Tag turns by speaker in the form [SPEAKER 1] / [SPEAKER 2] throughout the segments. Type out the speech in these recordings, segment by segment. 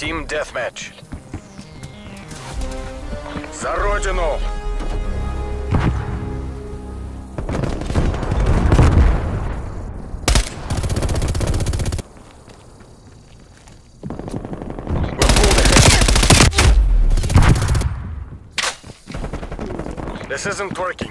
[SPEAKER 1] Team Deathmatch. За родину! This isn't working.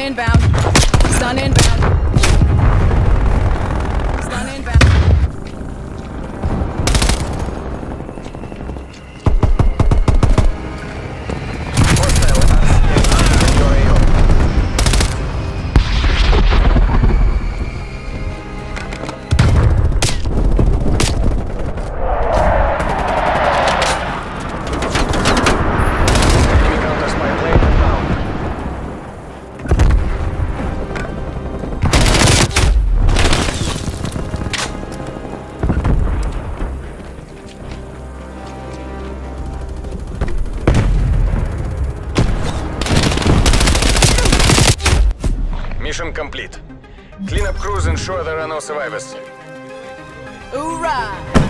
[SPEAKER 2] Inbound.
[SPEAKER 1] Mission complete. Cleanup crews ensure there are no survivors.
[SPEAKER 2] Hoorah!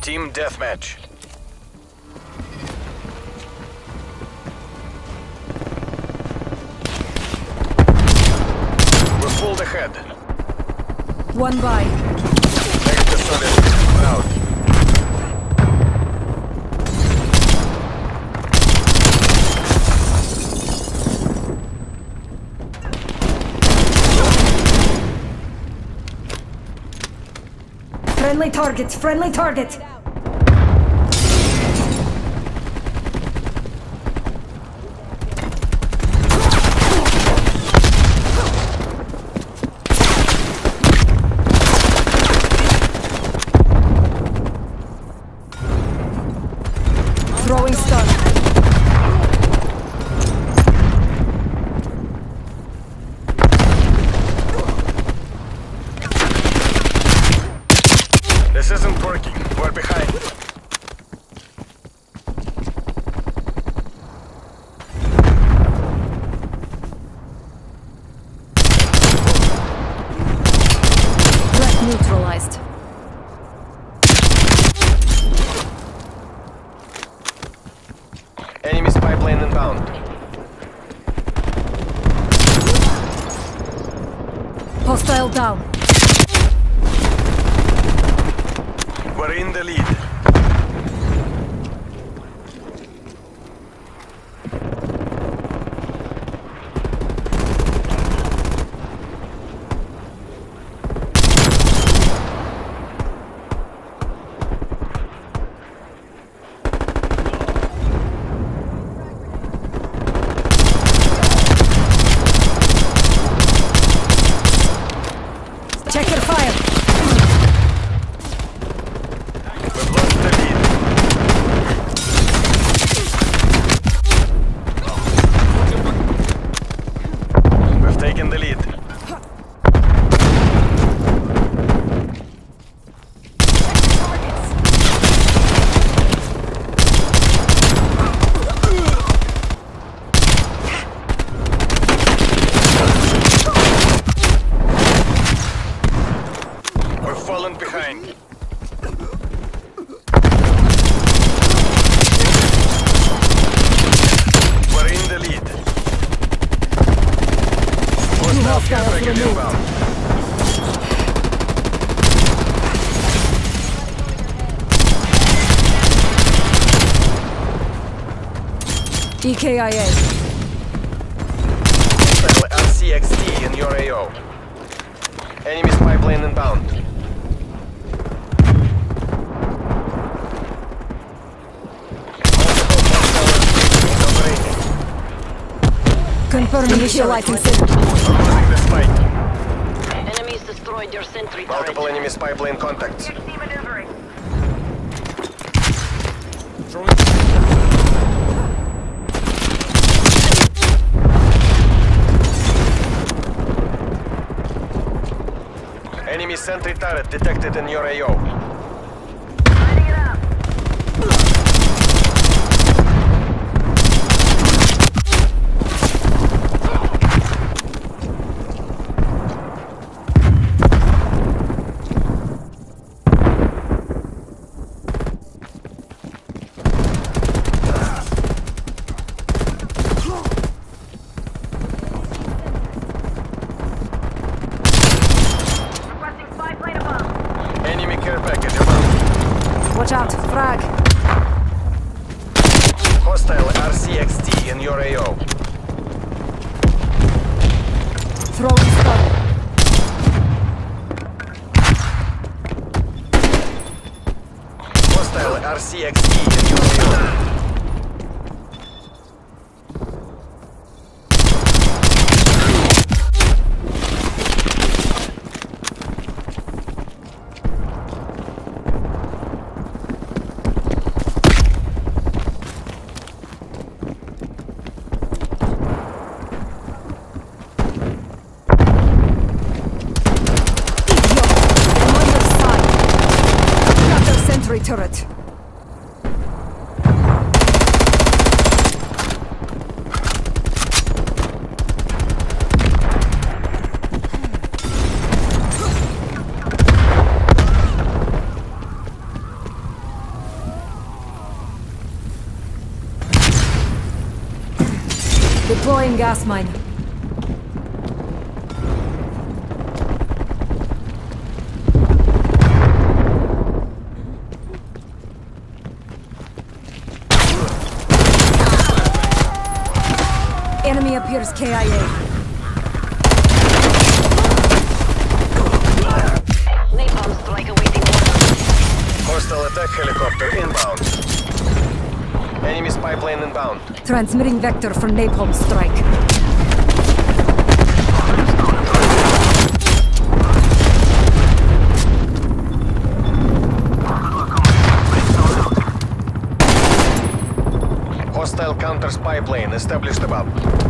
[SPEAKER 1] Team deathmatch. We're pulled ahead.
[SPEAKER 2] One by.
[SPEAKER 3] Friendly targets, friendly targets. Throwing stun. Hostile
[SPEAKER 1] care package inbound.
[SPEAKER 3] EKIA.
[SPEAKER 1] Hostile RCXD in your AO. Enemy spy plane inbound.
[SPEAKER 3] Confirm initializing system.
[SPEAKER 1] Losing the spike.
[SPEAKER 4] Enemies destroyed your sentry turret.
[SPEAKER 1] Multiple enemy spy plane contacts. Enemy sentry turret detected in your AO. Enemy
[SPEAKER 3] appears KIA.
[SPEAKER 4] Napalm strike awaiting orders.
[SPEAKER 1] Hostile attack helicopter inbound. Enemy spy plane inbound.
[SPEAKER 3] Transmitting vector for napalm strike.
[SPEAKER 1] Hostile counter spy plane established above.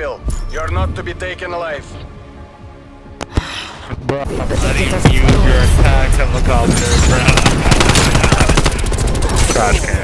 [SPEAKER 1] Exfil. You're not to be taken alive.
[SPEAKER 5] Bro, you use your attacks helicopter, bro. Trash
[SPEAKER 6] contact.